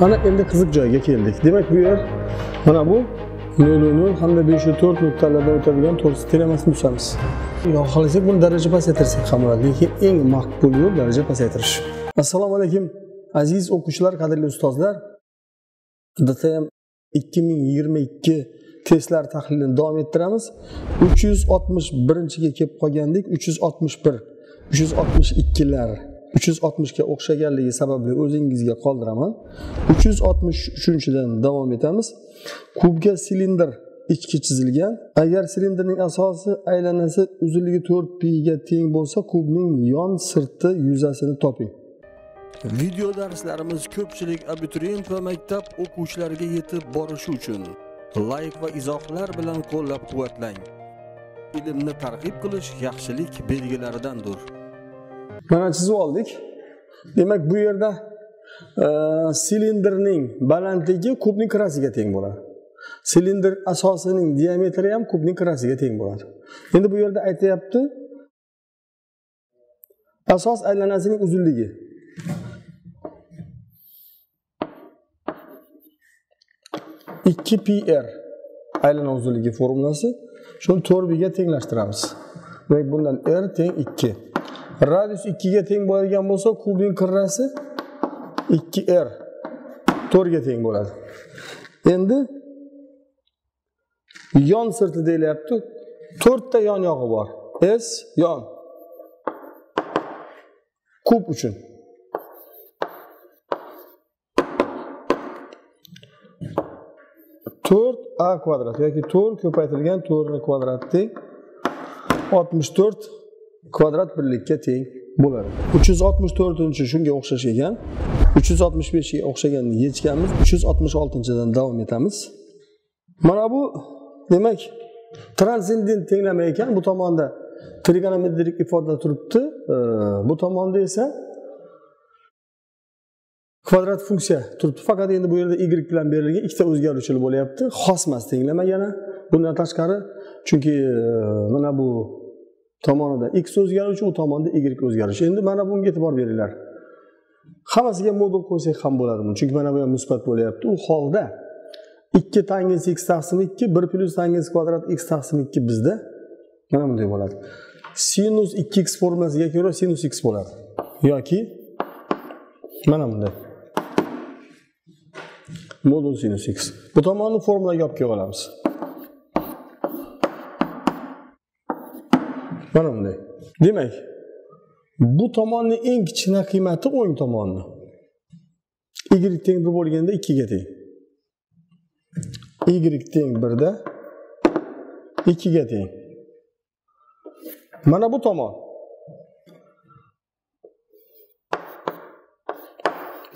mana endi qiziq joyga keldik. Demak bu yer mana bu nol nol hamda besh to'rt nuqtalardan o'tadigan to'rt telemasi buzamiz Yo'q, xohlasak buni daraja pasaytirsak ham bo'ladi lekin eng maqbul yo'l daraja pasaytirish assalomu alaykum aziz o'quvchilar qadrli ustozlar dtm ikki ming yigirma ikki testlar tahlilini davom ettiramiz. Uch yuz oltmish birinchiga kelib qolgandik uch yuz oltmish bir uch yuz oltmish ikkilar. Uch yuz oltmishga o'xshaganligi sababli o'zingizga qoldiraman uch yuz oltmish uchinchidan davom etamiz kubga silindr ichki chizilgan agar silindrning asosi aylanasi uzunligi to'rt piga teng bo'lsa kubning yon sirti yuzasini toping Video darslarimiz ko'pchilik abituriyent va maktab o'quvchilariga yetib borishi uchun layk va izohlar bilan qo'llab-quvvatlang. Ilmni targ'ib qilish yaxshilik belgilaridandir. Mana chizib oldik. Demak bu yerda e, silindrning balandligi kubning kirasiga teng bo'ladi. Silindr asosining diametri ham kubning kirasiga teng bo'ladi. Endi bu yerda aytyapti asos aylanasining uzunligi. ikki pr aylana uzunligi formulasi. Shuni to'rt biga tenglashtiramiz. Demak bundan r teng ikki. Radius ikkiga teng bo'ladigan bo'lsa kubning kirrasi ikki r. To'rtga teng bo'ladi. Endi yon sirti deyilyapti. To'rtta yon yog'i bor. S yon. Kub uchun. To'rt a kvadrat yoki to'rt ko'paytirilgan to'rtni kvadrati teng oltmish to'rt kvadrat birlikka teng bo'ladi. Uch yuz oltmish to'rtinchi shunga o'xshash ekan. Uch yuz oltmish beshga o'xshaganini yechganmiz uch yuz oltmish oltinchidan davom etamiz. Mana bu demak transcendent tenglama ekan. Bu tomonda trigonometrik ifoda turibdi. Bu tomonda esa kvadrat funksiya turibdi. Faqat endi bu yerda y bilan berilgan ikkita o'zgaruvchilar bo'lyapti. Xos emas tenglama yana bundan tashqari. Chunki mana bu tomonida. X o'zgaruvchi u tomonda y o'zgaruvchi. Endi mana bunga e'tibor beringlar. Hammasiga modul qo'ysak ham bo'ladi buni chunki mana bu ham musbat bo'lyapti u holda ikki tangens x taqsim ikki bir plyus tangens kvadrat x taqsim ikki bizda mana bunday bo'ladi. Sinus ikki x formulasiga ko'ra sinus x bo'ladi. Yoki mana bunday. Modul sinus x. Bu tomonni formulaga olib kelib olamiz. Mana bunday. Demak bu tomonni eng kichkina qiymati o'ng tomonni. Y teng bir bo'lganda ikkiga teng. Y teng birda ikkiga teng. Mana bu tomon.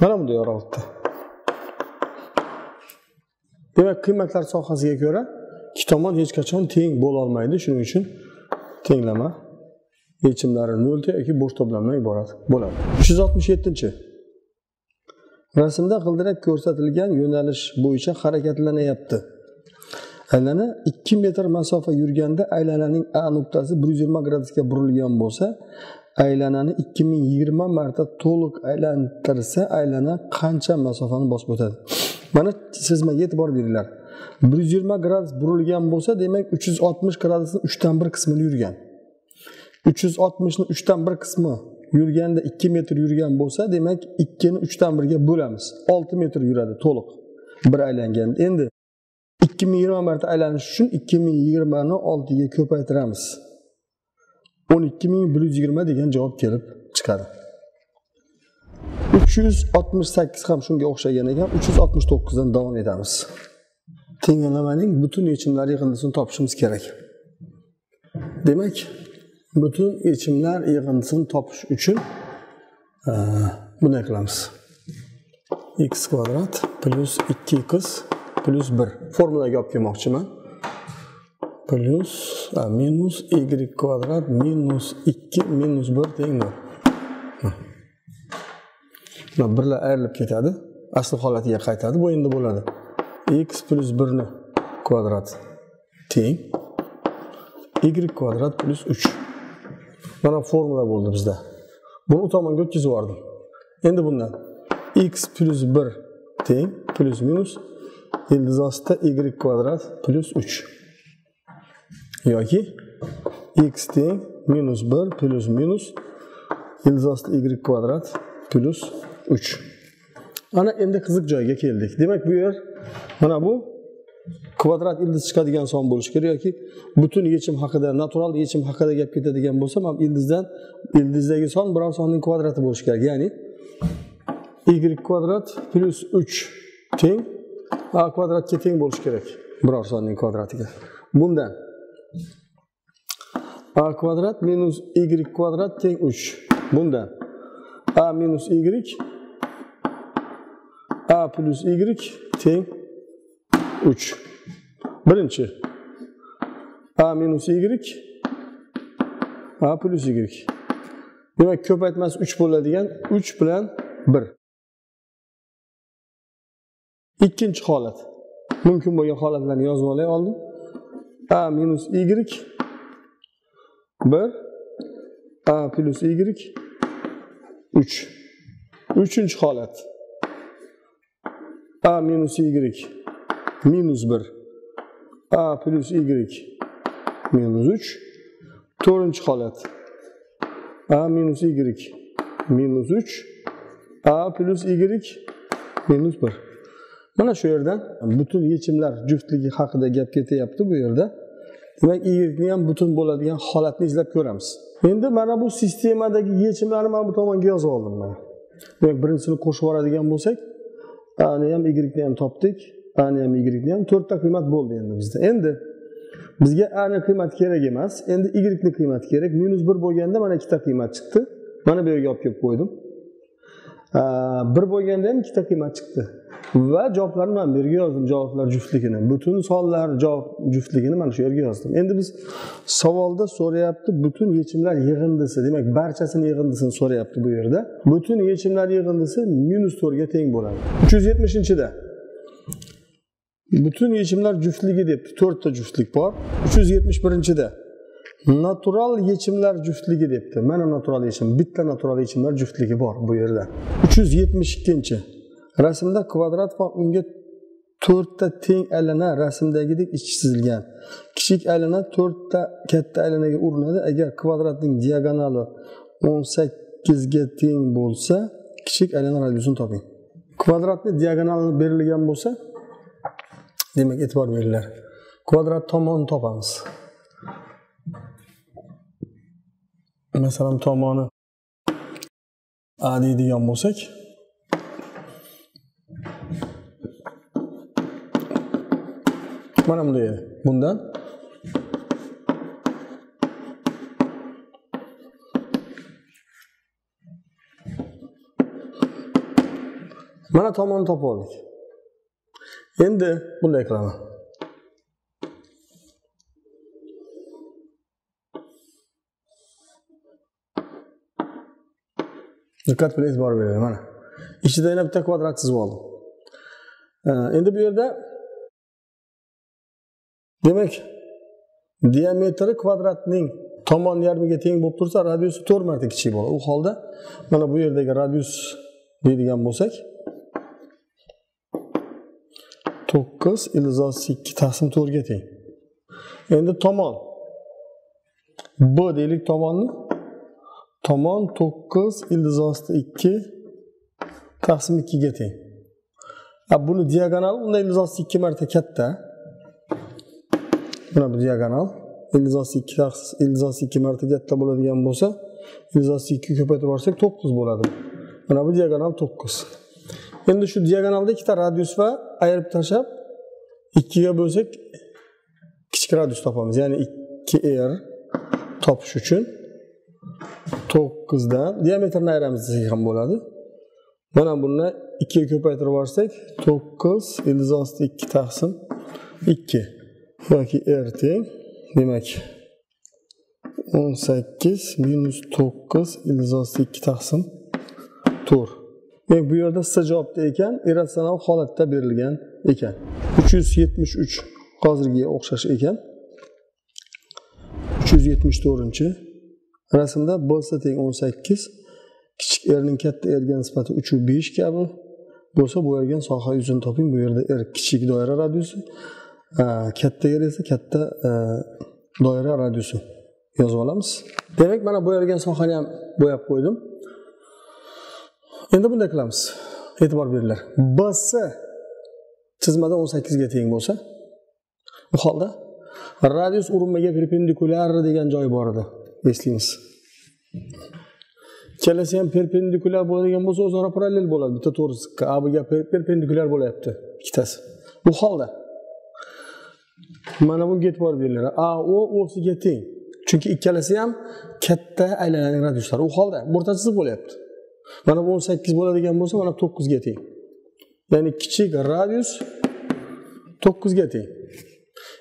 Mana bunday yorug'likda demak qiymatlar sohasiga ko'ra ikki tomon hech qachon teng bo'lolmaydi. Shuning uchun tenglama yechimlari nolta yoki bo'sh to'plamdan iborat bo'ladi. Uch yuz oltmish yettinchi. Rasmda g'ildirak ko'rsatilgan yo'nalish bo'yicha harakatlanyapti. Aylana ikki metr masofa yurganda aylananing a nuqtasi bir yuz yigirma gradusga burilgan bo'lsa aylanani ikki ming yigirma marta to'liq aylantirsa aylana qancha masofani bosib o'tadi? Mana chizmaga e'tibor beringlar. Bir yuz yigirma gradus burilgan bo'lsa demak uch yuz oltmish gradusni uchdan bir qismini yurgan. uch yuz oltmishni uchdan bir qismi yurganda ikki metr yurgan bo'lsa demak ikkini uchdan birga bo'lamiz. olti metr yuradi to'liq bir aylanganda. Endi ikki ming yigirma marta aylanish uchun ikki ming yigirmani oltiga ko'paytiramiz. o'n ikki ming bir yuz yigirma degan javob kelib chiqadi. uch yuz oltmish sakkiz ham shunga o'xshagan ekan uch yuz oltmish to'qqizdan davom etamiz. Tenglamaning butun yechimlari yig'indisini topishimiz kerak. Demak butun yechimlar yig'indisini topish uchun e, bunday qilamiz x kvadrat plyus ikki x plyus bir. Formulaga olib kelmoqchiman. Plyus minus y kvadrat minus ikki minus bir teng nol mana birlar ayrilib ketadi. Asl holatiga qaytadi bu endi bo'ladi. X plyus birni kvadrati teng y kvadrat plyus uch mana formula bo'ldi bizda buni u tomonga o'tkazib yubordim endi bundan. X plyus bir teng plyus minus ildiz ostida y kvadrat plyus uch yoki x teng minus bir plyus minus ildiz ostida y kvadrat plyus uch ana endi qiziq joyga keldik demak bu yer mana bu kvadrat ildiz chiqadigan son bo'lishi kerak yoki butun yechim haqida natural yechim haqida gap ketadigan bo'lsa mana ildizdan ildizdagi son biror sonning kvadrati bo'lishi kerak. Ya'ni y kvadrat plyus uch teng a kvadratga teng bo'lishi kerak biror sonning kvadratiga. Bundan a kvadrat minus y kvadrat teng uch. Bundan a minus y a plyus y teng 3 birinchi. A minus y. A plus y. Demak ko'paytmasi 3 bo'ladigan 3 bilan 1 ikkinchi holat. Mumkin bo'lgan holatlarni yozib olay oldim. a minus y. 1 a plus y. 3 uchinchi holat. A minus y minus 1 a plus y minus 3 to'rtinchi holat. A minus y minus 3 a plus y minus 1 mana shu yerdan butun yechimlar juftligi haqida gap ketyapti bu yerda. Demak y ham butun bo'ladigan holatni izlab ko'ramiz. Endi mana bu sistemadagi yechimlarni mana bu tomonga yozib oldim man demak birinchisini qo'shib yuboradigan bo'lsak ani ham y ham topdik ani ham y ham to'rtta qiymat bo'ldi endi bizda. Endi bizga ani qiymati kerak emas endi y qiymati kerak. Minus bir bo'lganda mana ikkita qiymat chiqdi. Mana bu yerga olib kelib qo'ydim. Bir bo'lganda ham ikkita qiymat chiqdi. Va javoblarni mana bu yerga yozdim javoblar juftligini. Butun sonlar javob juftligini mana shu yerga yozdim. Endi biz savolda so'rayapti butun yechimlar yig'indisi. Demak barchasini yig'indisini so'rayapti bu yerda. Butun yechimlar yig'indisi minus to'rtga teng bo'ladi. Uch yuz yetmishinchida. Butun yechimlar juftligi debdi. To'rtta juftlik bor. Uch yuz yetmish birinchida. Natural yechimlar juftligi debdi. Mana natural yechim. Bitta natural yechimlar juftligi bor bu yerda. Uch yuz yetmish ikkinchi. Rasmda kvadrat va unga to'rtta teng aylana rasmdagidek ichi chizilgan. Kichik aylana to'rtta katta aylanaga urinadi. Agar kvadratning diagonali o'n sakkizga teng bo'lsa kichik aylana radiusini toping. Kvadratni diagonali berilgan bo'lsa demak e'tibor beringlar. Kvadrat tomonini topamiz. Masalan tomoni a deydigan bo'lsak mana bunday. Edi bundan? Mana tomonni topib oldik. Endi bunday qilaman diqqat bilan e'tibor beringlar mana. Ichida yana bitta kvadrat chizib oldim. Endi bu yerda demak diametri kvadratning tomon yarmiga teng bo'lib tursa radiusi to'rt marta kichik bo'ladi. U holda mana bu yerdagi radius deydigan bo'lsak to'qqiz ilzosi ikki taqsim to'rtga teng. Endi tomon b deylik tomonni. Tomon to'qqiz ildizosti ikki taqsim ikkiga teng. Buni diagonali undan ildizosi ikki marta katta. Mana bu diagonal. Ildizosi ikki ildizosi ikki marta katta bo'ladigan bo'lsa ildizosi ikki ko'paytirib yuborsak to'qqiz bo'ladi. Mana bu diagonal to'qqiz. Endi shu diagonalda ikkita radius va ayirib tashlab ikkiga bo'lsak kichik radius topamiz. Ya'ni ikki r topish uchun to'qqizdan diametrni ayiramiz desak ham bo'ladi. Mana buni ikkiga ko'paytirib yuborsak to'qqiz ildizosti ikki taqsim ikki. Yoki r teng demak o'n sakkiz minus to'qqiz ildizosti ikki taqsim to'rt. Demak bu yerda s javobda ekan irratsional holatda berilgan ekan. uch yuz yetmish uch hozirgiga o'xshash ekan. uch yuz yetmish to'rtinchi rasmda b teng o'n sakkiz kichik rning katta erga nisbati uch besh kabi bo'lsa bu yerga soha yuzini toping bu yerda r kichik doira radiusi katta yer esa katta e, doira radiusi yozib olamiz. Demak mana bo'yalgan sohani ham bo'yab qo'ydim. Endi bunday qilamiz e'tibor beringlar bs chizmada o'n sakkizga teng bo'lsa bu holda radius urinmaga perpendikulyar degan joy bor edi eslaymiz ikkalasi ham perpendikulyar bo'ladigan bo'lsa o'zaro parallel bo'ladi. Bitta to'g'risi a buga perpendikulyar bo'lyapti ikkitasi. Bu holda mana bunga e'tibor beringlar a o o'siga teng. Chunki ikkalasi ham katta aylananing radiuslar u holda. O'rta bo'lyapti. Mana bu o'n sakkiz bo'ladigan bo'lsa mana to'qqizga teng. Ya'ni kichik radius to'qqizga teng.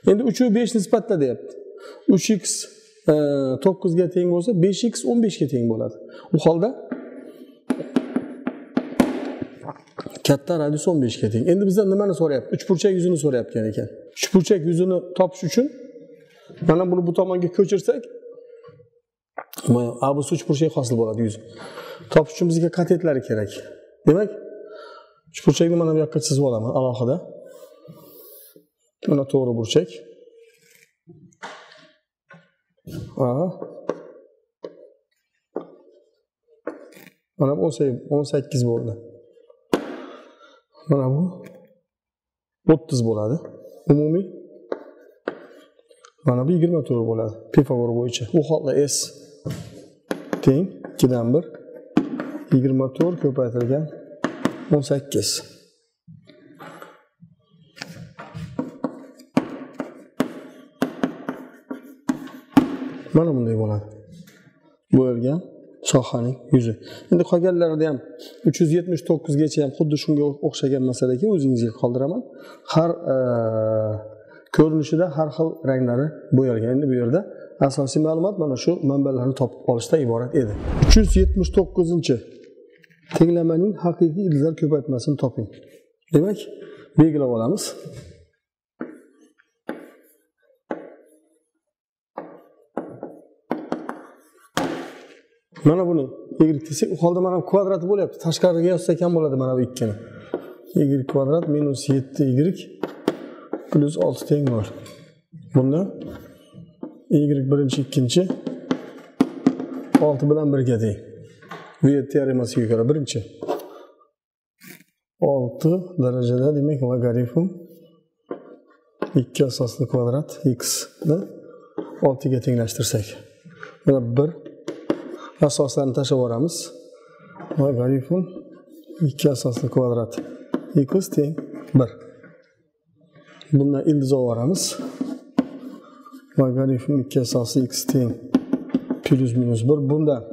Endi uchu besh nisbatda deyapti. uch x e, to'qqizga teng bo'lsa besh x o'n beshga teng bo'ladi. U holda katta radius o'n beshga teng. Endi bizdan nimani so'rayapti? Uchburchak yuzini so'rayotgan ekan. Uchburchak yuzini topish uchun mana buni bu tomonga ko'chirsak abs uchburchak hosil bo'ladi yuz topish uchun bizga katetlari kerak. Demak uchburchakni mana bu yoqqa chizib olaman alohida. Mana to'g'ri burchak. Mana bu o'n sakkiz bo'ldi. Mana bu o'ttiz bo'ladi. Umumiy? Mana bu yigirma to'rt bo'ladi pifagor bo'yicha. U holda s. Teng ikkidan bir. Yigirma to'rt ko'paytirilgan o'n sakkiz. Mana bunday bo'ladi. Bo'yalgan sohaning yuzi. Endi qolganlarida ham uch yuz yetmish to'qqizgacha ham xuddi shunga o'xshagan masala ekan o'zingizga qoldiraman. Har e, ko'rinishida har xil ranglari bo'yalgan. Endi bu yerda asosiy ma'lumot mana shu manbalarni topib olishdan iborat edi. Uch yuz yetmish to'qqizinchi tenglamaning haqiqiy ildizlar ko'paytmasini toping. Demak belgilab olamiz. Mana buni y desak u holda mana bu kvadrati bo'lyapti. Tashqariga yozsak ham bo'ladi mana bu ikkini. Y kvadrat minus yetti y plyus olti teng bor. Bunda y birinchi ikkinchi olti bilan birga teng bu teoremasiga ko'ra birinchi. Olti darajada demak logarifm ikki asosli kvadrat x ni oltiga tenglashtirsak. Mana bir asoslarni tashlab yuboramiz logarifm ikki asosli kvadrat. X teng bir. Bundan ildiz olib yuboramiz. Logarifm ikki asosi x teng plyus minus bir. Bundan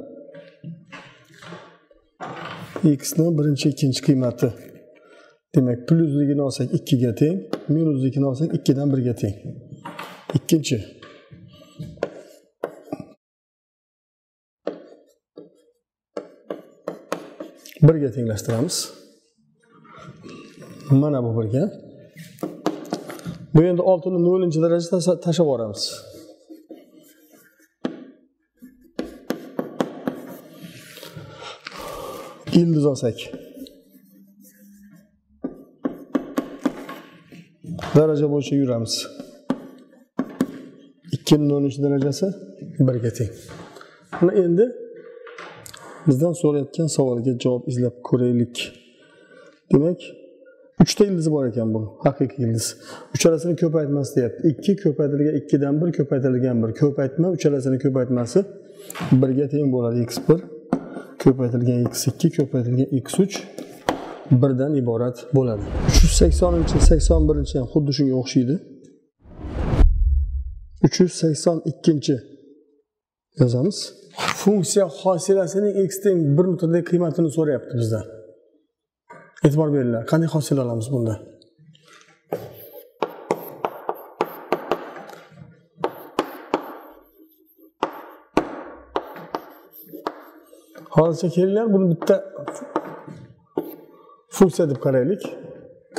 xni birinchi ikkinchi qiymati. Demak plyusligini olsak ikkiga teng minusligini olsak ikkidan birga teng. Ikkinchi. Birga tenglashtiramiz. Mana bu birga. Bu endi oltini nol'inchi darajada tashlab yuboramiz. Ildiz olsak daraja bo'yicha yuramiz. Ikkini nol'inchi darajasi birga teng. Mana endi bizdan so'rayotgan savolga javob izlab ko'raylik. Demak uchta ildizi bor ekan buni haqiqiy ildiz. Uchalasini ko'paytmas deyapti. Ikki ko'paytirilgan ikkidan bir ko'paytirilgan bir. Ko'paytma uchalasini ko'paytmasi birga teng bo'ladi. X bir ko'paytirilgan x ikki ko'paytirilgan x uch birdan iborat bo'ladi. Uch yuz saksoninchi sakson birinchi ham xuddi shunga o'xshaydi. Uch yuz sakson ikkinchi yozamiz. Funksiya hosilasining x teng bir nutrdagi qiymatini so'rayapti bizdan e'tibor beringlar qanday hosila olamiz bunda? Hozircha kelinglar buni bitta funksiya deb qaraylik.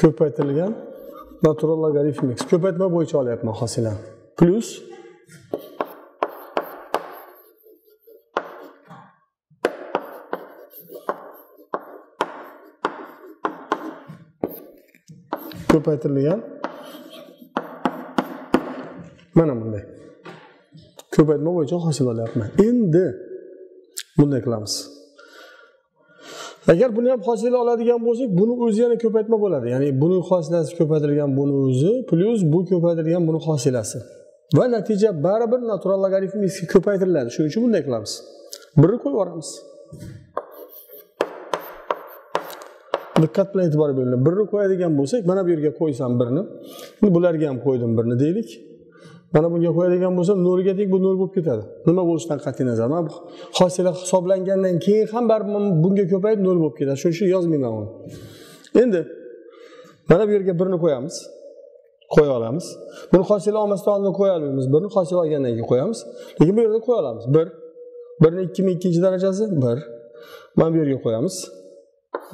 Ko'paytirilgan natural logarifmik ko'paytma bo'yicha olyapman hosilani plyus ko'paytirilgan mana bunday ko'paytma bo'yicha hosil olyapman endi bunday qilamiz agar buni ham hosil oladigan bo'lsak buni o'zi yana ko'paytma bo'ladi ya'ni buni hosilasi ko'paytirilgan buni o'zi plyus bu ko'paytirilgan buni hosilasi va natija baribir natural logaritm ko'paytiriladi shuning uchun bunday qilamiz birni qo'yib yuboramiz diqqat bilan e'tibor beringlar birni qo'yadigan bo'lsak mana bu yerga qo'ysam birni bularga ham qo'ydim birni deylik. Mana bunga qo'yadigan bo'lsam nolga teng bu nol bo'lib ketadi. Nima bo'lishidan qat'iy nazar. Mana bu hosila hisoblangandan keyin ham baribir bunga ko'payib nol bo'lib ketadi. Shuning uchun yozmayman uni. Endi mana bu yerga birni qo'yamiz. Qo'ya olamiz. Buni hosila olmasdan oldin qo'ya olmaymiz. Birni hosila olgandan keyin qo'yamiz. Lekin bu yerda qo'ya olamiz. Bir. Birni ikki ming ikkinchi darajasi. Bir. Mana bu yerga qo'yamiz.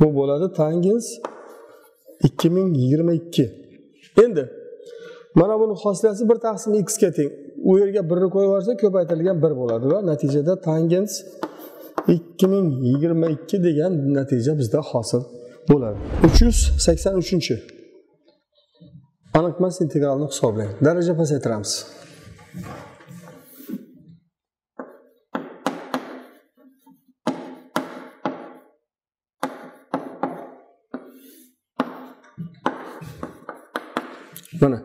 Bu bo'ladi tangens ikki ming yigirma ikki. Endi mana buni hosilasi bir taqsim x ga teng. U yerga birni qo'yib yuborsa ko'paytirilgan bir bo'ladi va natijada tangens ikki ming yigirma ikki degan natija bizda hosil bo'ladi. Uch yuz sakson uchinchi. Aniqmas integralni hisoblang. Daraja pasaytiramiz. Mana.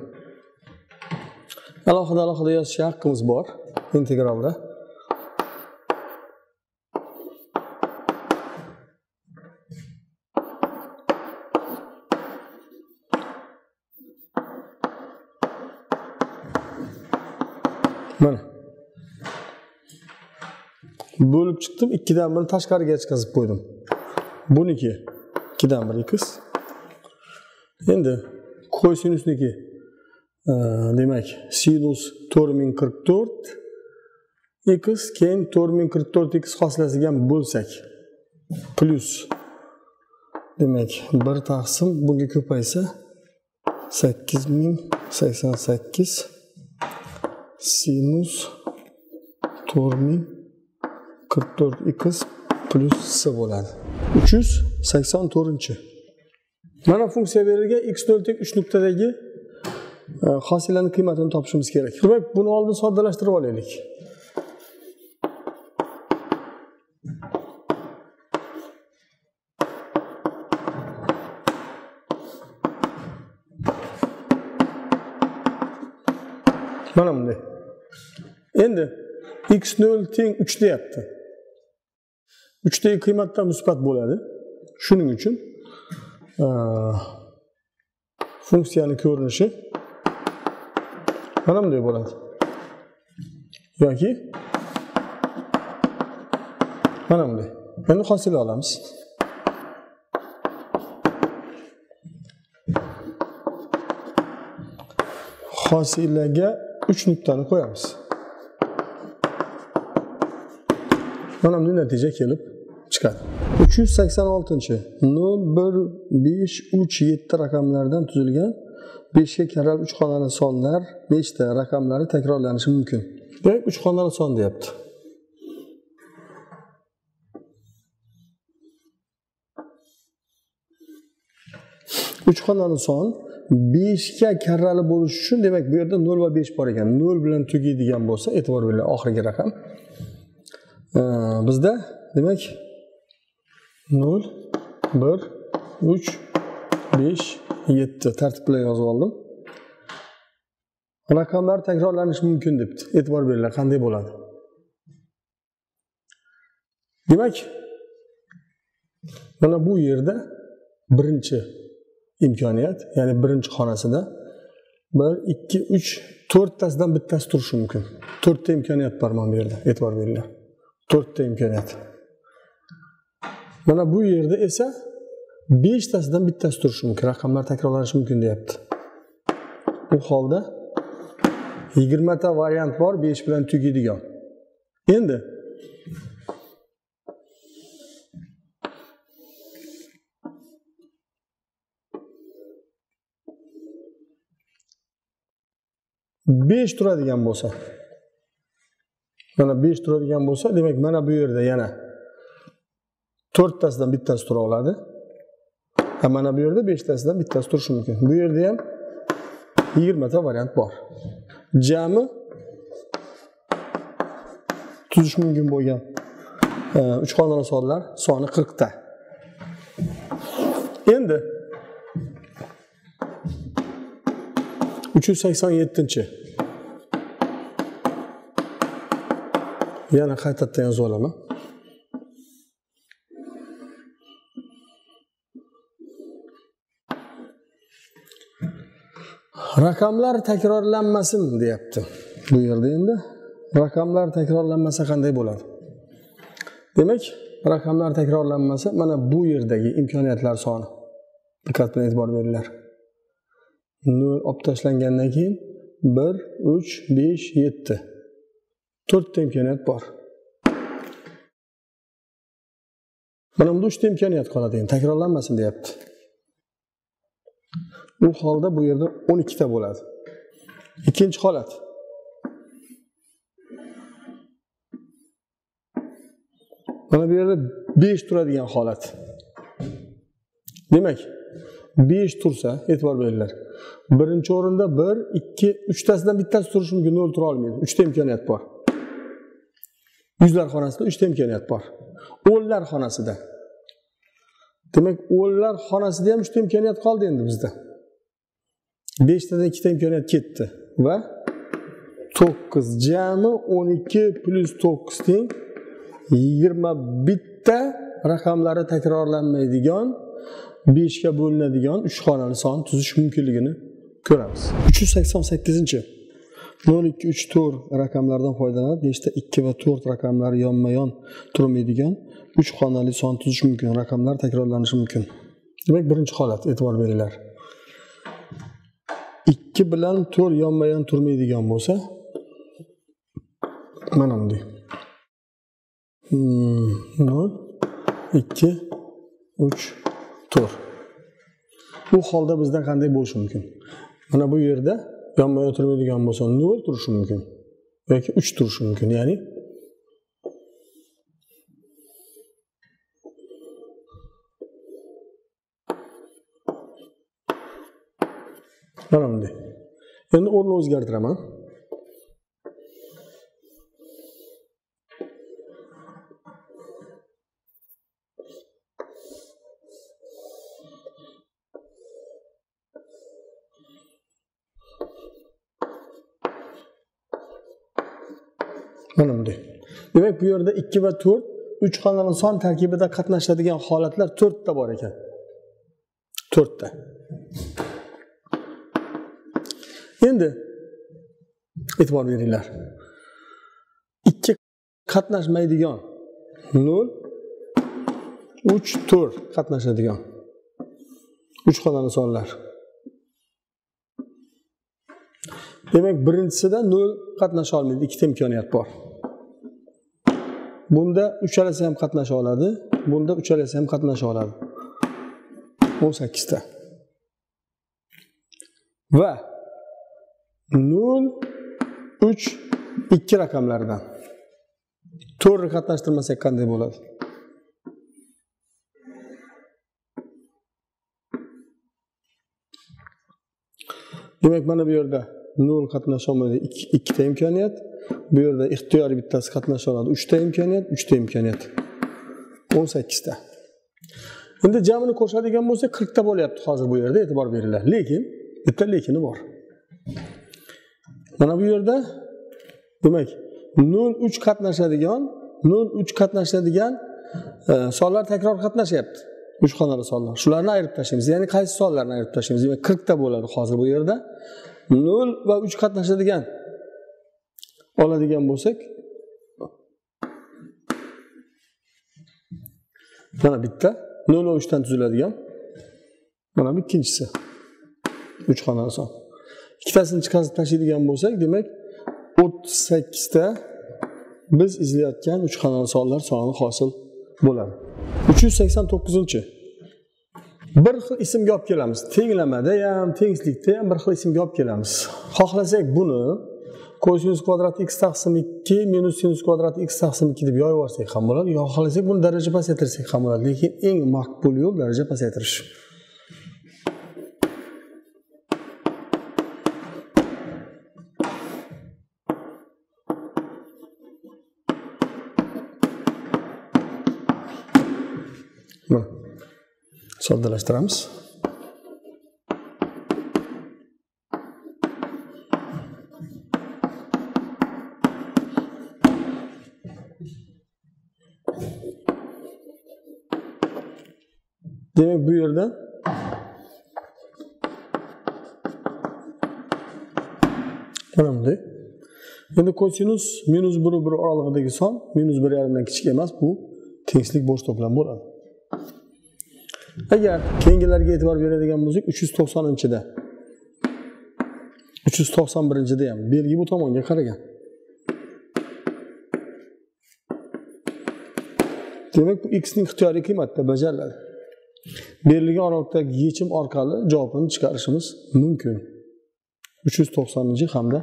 Alohida alohida yozishga haqqimiz bor. Integralda. Mana. Bo'lib chiqdim ikkidan birini tashqariga chiqazib qo'ydim. Buniki. Ikkidan bir x endi kosinusniki Э, demak sinus to'rt ming qirq to'rt e x keyin to'rt ming qirq to'rt x hosilasiga bo'lsak plyus demak bir taqsim bunga ko'paysa sakkiz ming sakson sakkiz sinus to'rt ming qirq to'rt x plyus s bo'ladi. uch yuz sakson to'rtinchi. Mana funksiya berilgan x nol teng uch nuqtadagi Э, hosilani qiymatini topishimiz kerak. Demak buni oldin soddalashtirib olaylik. Mana bunday. Endi x nol teng uch deyapti uchdagi qiymatdan musbat bo'ladi. Shuning uchun e, funksiyani ko'rinishi mana bunday bo'ladi. Yoki? Mana bunday. Endi hosila olamiz. Hosilaga uch nuqtani qo'yamiz. Mana bunday natija kelib chiqadi. Uch yuz sakson oltinchi nol bir besh uch yetti raqamlardan tuzilgan beshga karral uch xonali sonlar nechta raqamlari takrorlanishi mumkin? Demak uch xonali son deyapti. Uch xonali son beshga karrali bo'lishi uchun demak bu yerda nol va besh bor ekan. Nol bilan tugaydigan bo'lsa e'tibor beringlar oxirgi raqam. Bizda demak nol bir uch besh yetti tartib bilan yozib oldim. Raqamlar takrorlanishi mumkin debdi. E'tibor beringlar qanday bo'ladi? Demak mana bu yerda birinchi imkoniyat ya'ni birinchi xonasida bir ikki uch to'rttasidan bittasi turishi mumkin. To'rtta imkoniyat bor mana bu yerda e'tibor beringlar. To'rtta imkoniyat. Mana bu yerda esa beshtasidan bittasi turishi mumkin. Raqamlar takrorlanishi mumkin deyapti. U holda yigirmata variant bor besh bilan tugaydigan. Endi besh turadigan bo'lsa mana besh turadigan bo'lsa demak mana bu yerda yana to'rttasidan bittasi tura oladi. Mana bu yerda beshtasidan bittasi turishi mumkin bu yerda ham yigirmata variant bor jami tuzish mumkin bo'lgan uch xonali sonlar soni qirqta endi uch yuz sakson yettinchi yana qaytadan yozib olaman raqamlar takrorlanmasin deyapti. Bu yerda endi raqamlar takrorlanmasa qanday bo'ladi? Demak raqamlar takrorlanmasa mana bu yerdagi imkoniyatlar soni diqqat bilan e'tibor beringlar nol olib tashlangandan keyin bir uch besh yetti. To'rtta imkoniyat bor. Mana bunda uchta imkoniyat qoladi endi. Takrorlanmasin deyapti. U holda bu yerda o'n ikkita bo'ladi. Ikkinchi holat. Mana bu yerda besh turadigan holat. Demak besh tursa e'tibor beringlar. Birinchi o'rinda bir ikki uchtasidan bittasi turishi mumkin nol tura olmaydi. Uchta imkoniyat bor. Yuzlar xonasida uchta imkoniyat bor. O'nlar xonasida. Demak o'nlar xonasida ham uchta imkoniyat qoldi endi bizda. Beshtadan ikkita imkoniyat ketdi. Va? To'qqiz jami o'n ikki plyus to'qqiz teng yigirma bitta raqamlari takrorlanmaydigan beshga bo'linadigan uch xonali son tuzish mumkinligini ko'ramiz. Uch yuz sakson sakkizinchi nol ikki uch to'rt raqamlardan foydalanib nechta ikki va to'rt raqamlari yonma yon turmaydigan uch xonali son tuzish mumkin raqamlar takrorlanishi mumkin. Demak birinchi holat e'tibor beringlar ikki bilan to'rt yonma yon turmaydigan bo'lsa mana bunday hmm, nol ikki uch to'rt. Bu holda bizda qanday bo'lishi mumkin? Mana bu yerda yonma yon turmaydigan bo'lsa nol turishi mumkin yoki uch turishi mumkin ya'ni mana bunday. Endi o'rni o'zgartiraman. Mana bunday. Demak bu yerda ikki va to'rt uch xonali son tarkibida qatnashadigan holatlar to'rtta bor ekan. To'rtta. Endi? E'tibor beringlar. Ikki qatnashmaydigan. Nol. Uch to'rt qatnashadigan. Uch xonali sonlar. Demak birinchisida nol qatnasha olmaydi. Ikkita imkoniyat bor. Bunda uchalasi ham qatnasha oladi bunda uchalasi ham qatnasha oladi. O'n sakkizta. Va nol uch ikki raqamlaridan to'rtni qatnashtirmasak qanday bo'ladi? Demak mana bu yerda nol qatnasha olmaydi ikkita imkoniyat. Bu yerda ixtiyoriy bittasi qatnasha oladi uchta imkoniyat uchta imkoniyat. O'n sakkizta. Endi jamini qo'shadigan bo'lsa qirqta bo'lyapti hozir bu yerda e'tibor beringlar. Lekin bitta lekini bor. Mana bu yerda demak nol uch qatnashadigan nol uch qatnashadigan e, sonlar takror qatnashyapti. Uch xonali sonlar. Shularni ayirib tashlaymiz. Ya'ni qaysi sonlarni ayirib tashlaymiz? Demak qirqta bo'ladi hozir bu yerda. Nol va uch qatnashadigan. Oladigan bo'lsak mana bitta. Nol va uchdan tuziladigan. Mana bu ikkinchisi. Uch xonali son. Ikkitasini chiqarib tashlaydigan bo'lsak demak o'ttiz sakkizta biz izlayotgan uch xonali sonlar soni hosil bo'ladi. Uch yuz sakson to'qqizinchi. Bir xil ismga olib kelamiz. Tenglamada ham tenglikda ham bir xil ismga olib kelamiz. Xohlasak buni kosinus kvadrat x taqsim ikki minus sinus kvadrat x taqsim ikki deb yoyib yuborsak ham bo'ladi. Yo xohlasak buni daraja pasaytirsak ham bo'ladi. Lekin eng maqbul yo'l daraja pasaytirish. Soddalashtiramiz demak bu yerda mana bunday endi kosinus minus bir bir oralig'idagi son minus bir yarimdan kichik emas bu tenglik bo'sh to'plam bo'ladi agar keyingilarga e'tibor beradigan bo'lsak uch yuz to'qsoninchida uch yuz to'qson birinchida ham. Belgi bu tomonga qaragan. Demak bu x ning ixtiyoriy qiymatda bajariladi. Berilgan oraliqdagi yechim orqali javobini chiqarishimiz mumkin. Uch yuz to'qsoninchi hamda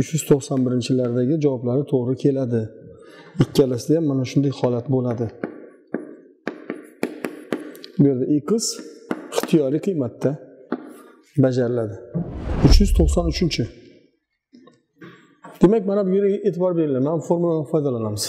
uch yuz to'qson birinchilardagi javoblari to'g'ri keladi. Ikkalasida ham mana shunday holat bo'ladi. Bu yerda x ixtiyoriy qiymatda bajariladi uch yuz to'qson uchinchi demak mana bu yerga e'tibor beringlar mana formuladan foydalanamiz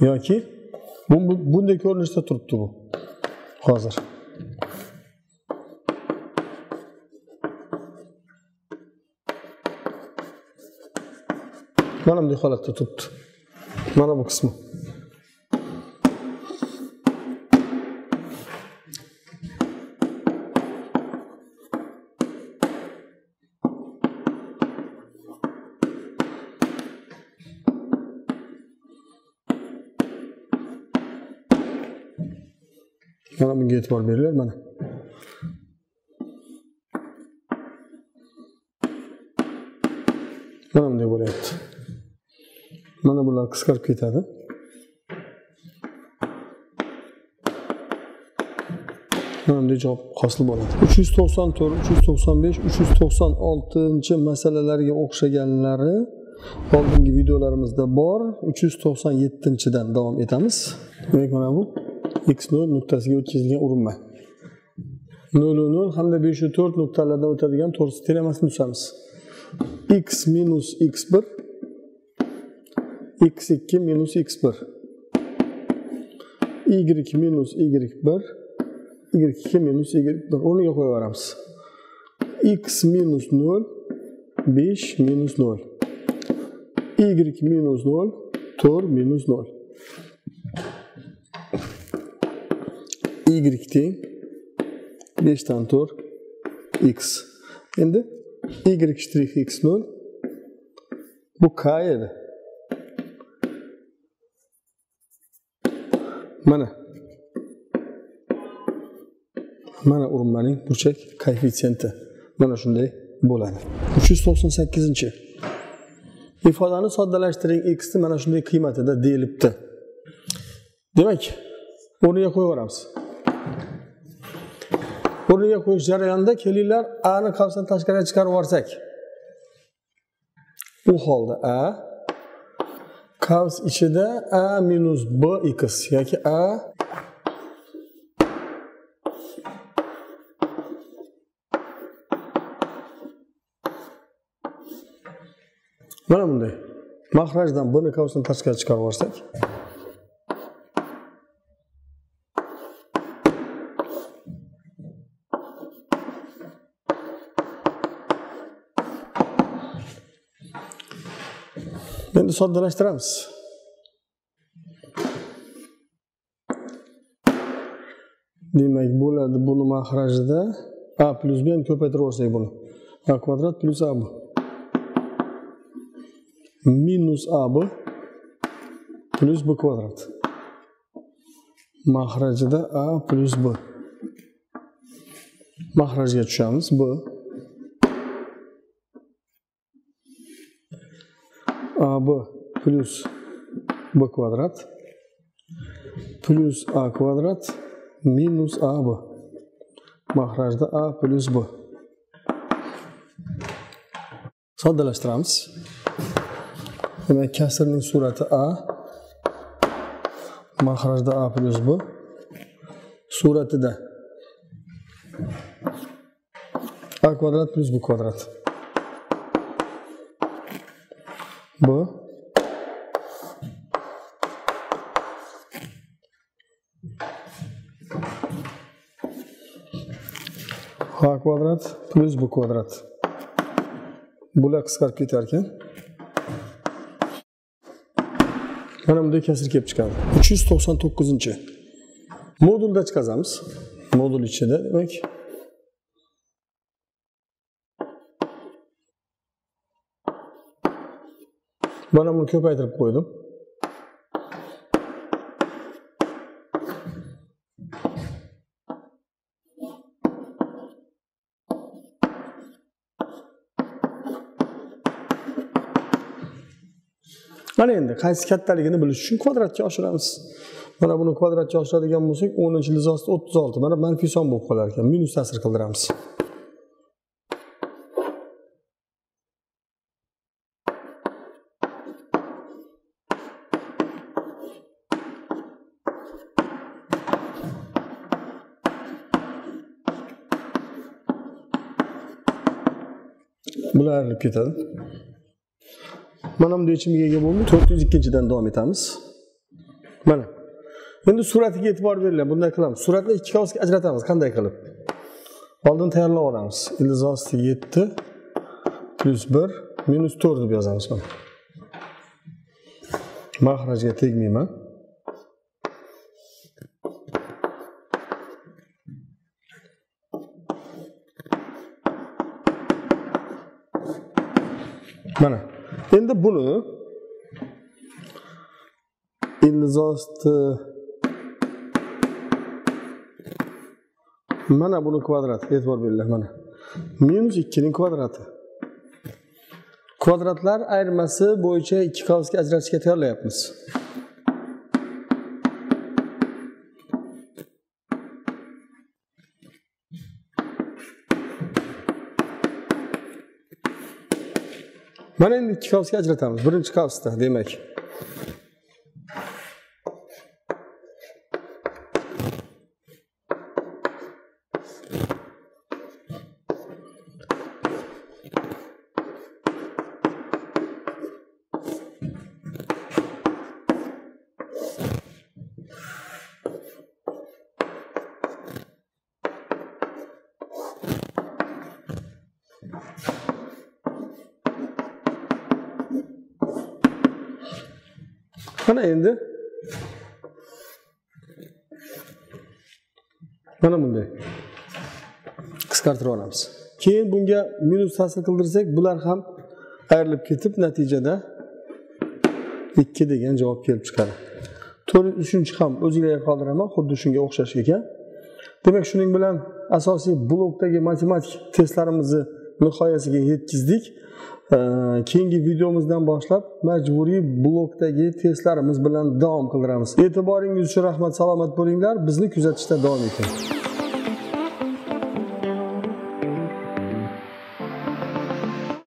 yoki bu, bu bunday ko'rinishda turibdi bu. Hozir mana bunday holatda turibdi mana bu qismi mana bunga e'tibor beringlar mana qisqarib ketadi bunday javob hosil bo'ladi uch yuz to'qson to'rt uch yuz to'qson besh uch yuz to'qson oltinchi masalalarga o'xshaganlari oldingi videolarimizda bor uch yuz to'qson yettinchidan davom etamiz demak mana bu x nol nuqtasiga o'tkazilgan urinma nol nol hamda beshu to'rt nuqtalardan o'tadigan to'g'risida telamasini tuzamiz x minus x bir x2 minus x1 y minus y1 y2 minus y1 o'rniga qo'yib yuboramiz x minus 0 5 minus 0 y minus 0 4 minus 0 y teng 5 dan 4 x. Endi y shtrix x 0 bu k mana. Mana urinmaning burchak koeffitsiyenti mana shunday bo'ladi. Uch yuz to'qson sakkizinchi. Ifodani soddalashtiring x ni mana shunday qiymatida deyilibdi. Demak o'rniga qo'yib yuboramiz o'rniga qo'yish jarayonida kelinglar a ni qavsdan tashqariga chiqarib yuborsak. U holda a qavs ichida a minus b x yoki a. Mana bunday. Mahrajdan buni qavsdan tashqari chiqarib yuborsak. Soddalashtiramiz demak bo'ladi buni mahrajida a plyus b ko'paytirib yuborsak buni a kvadrat plyus a b minus a b plyus b kvadrat. Mahrajida a plyus b mahrajga tushamiz b AB плюс B квадрат плюс A квадрат минус AB. Mahrajda A плюс B. Soddalashtiramiz. Demak, kasrning surati A. Mahrajda A plus B. Suratida kvadrat plus B kvadrat bu. H kvadrat plus bu kvadrat. Bular qisqarib ketar ekan mana bunday kasr kelib chiqadi uch yuz to'qson to'qqizinchi modulda chiqazamiz modul ichida demak mana buni ko'paytirib qo'ydim mana endi qaysi kattaligini bilish uchun kvadratga oshiramiz. Mana buni kvadratga oshiradigan bo'lsak o'ninchi lizosti o'ttiz olti mana manfiy son bo'lib qolar ekan minus ta'sir qildiramiz. Bular ayrilib ketadi. Mana bunday yechimga ega bo'ldi. To'rt yuz ikkinchidan davom etamiz. Mana. Endi suratiga e'tibor beringlar. Bunday qilamiz. Suratni ikki qavsga ajratamiz. Qanday qilib? Oldin tayyorlab olamiz. Ilzosti yetti plyus bir minus to'rt deb yozamiz. Mana. Mahrajga tegmayman. Mana. Endi buni ildizosti e, mana buni kvadrati e'tibor beringlar mana. Minus ikkining kvadrati. Kvadratlar ayirmasi bo'yicha ikki qavsga ajratishga tayyorlayapmiz. Mana endi ikki qavsga ajratamiz. Birinchi qavsda demak mana endi? Mana bunday. Qisqartirib olamiz. Keyin bunga minus ta'sir qildirsak bular ham ayrilib ketib natijada ikki degan javob kelib chiqadi. To'rt uchinchi ham o'zinglarga qoldiraman xuddi shunga o'xshash ekan demak shuning bilan asosiy blokdagi matematik testlarimizni nihoyasiga yetkazdik keyingi videomizdan boshlab majburiy blokdagi testlarimiz bilan davom qildiramiz. E'tiboringiz uchun rahmat salomat bo'linglar. Bizni kuzatishda davom eting.